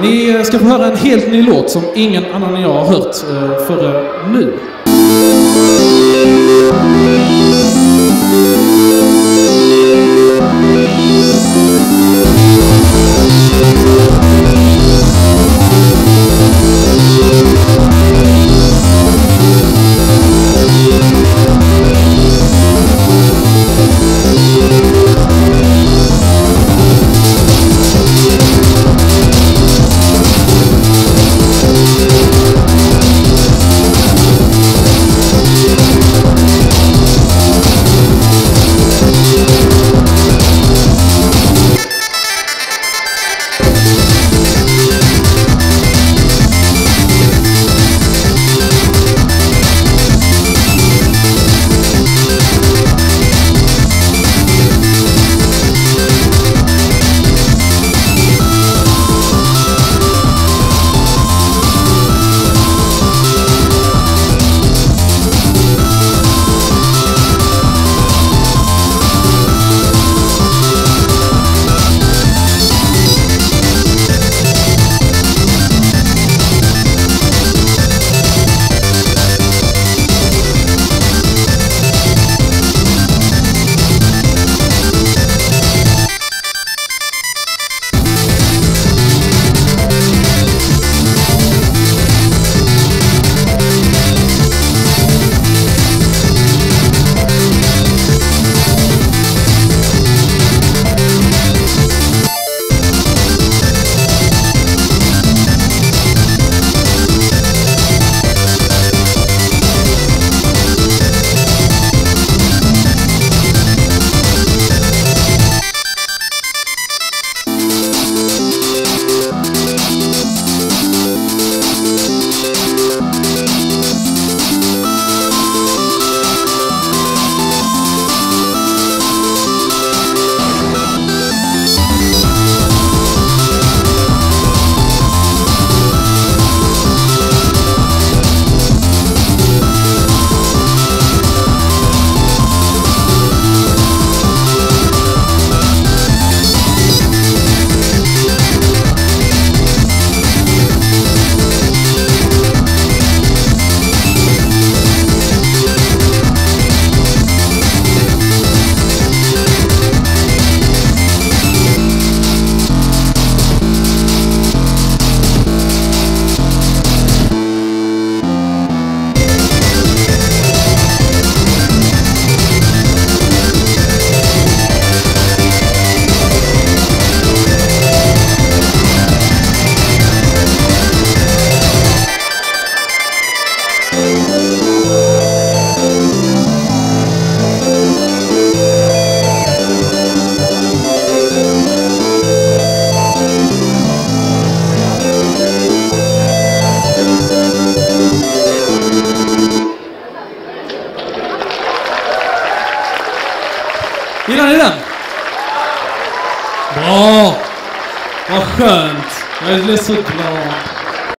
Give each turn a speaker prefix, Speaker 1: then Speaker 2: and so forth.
Speaker 1: Ni eh, ska få höra en helt ny låt som ingen annan än jag har hört eh, förrän före nu. Ni den? Bra! Vad skönt! Jag är så glad.